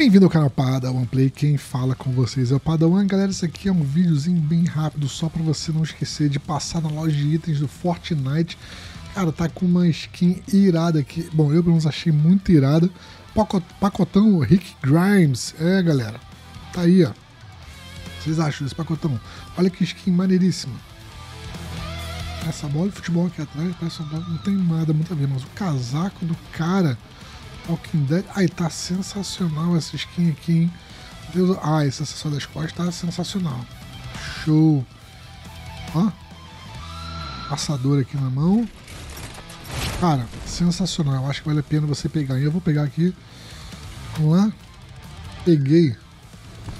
Bem-vindo ao canal Padawan Play, quem fala com vocês é o Padawan. Galera, isso aqui é um videozinho bem rápido, só para você não esquecer de passar na loja de itens do Fortnite. Cara, tá com uma skin irada aqui. Bom, eu pelo menos achei muito irada. Pacotão Rick Grimes. É, galera. Tá aí, ó. Vocês acham desse pacotão? Olha que skin maneiríssima. Essa bola de futebol aqui atrás, parece não tem nada muito a ver, mas o casaco do cara Walking Dead. Ai, tá sensacional essa skin aqui, hein? Deus... Ah, acessório das costas tá sensacional. Show. Ó. Passador aqui na mão. Cara, sensacional. Eu acho que vale a pena você pegar. Eu vou pegar aqui. Vamos lá. Peguei.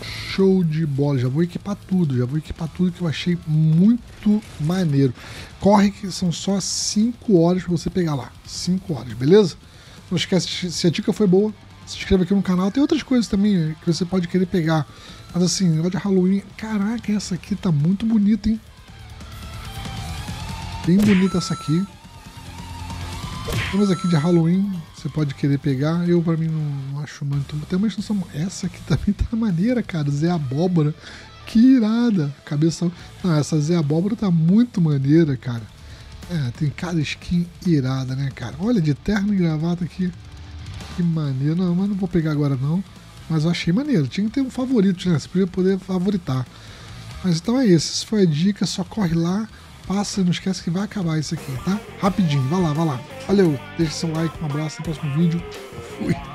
Show de bola. Já vou equipar tudo. Já vou equipar tudo que eu achei muito maneiro. Corre que são só 5 horas para você pegar lá. 5 horas, beleza? Não esquece, se a dica foi boa, se inscreva aqui no canal. Tem outras coisas também que você pode querer pegar. Mas assim, negócio de Halloween. Caraca, essa aqui tá muito bonita, hein? Bem bonita essa aqui. Temos aqui de Halloween, você pode querer pegar. Eu, pra mim, não, não acho muito. Tem uma extensão. Essa aqui também tá maneira, cara. Zé Abóbora. Que irada. Cabeça. Não, essa Zé Abóbora tá muito maneira, cara. É, tem cada skin irada, né, cara? Olha, de terno e gravata aqui. Que maneiro. Não, mas não vou pegar agora não. Mas eu achei maneiro. Tinha que ter um favorito, né? Podia poder favoritar. Mas então é isso. Essa foi a dica. Só corre lá, passa e não esquece que vai acabar isso aqui, tá? Rapidinho. Vai lá, vai lá. Valeu. Deixa seu like, um abraço. Até o próximo vídeo. Fui.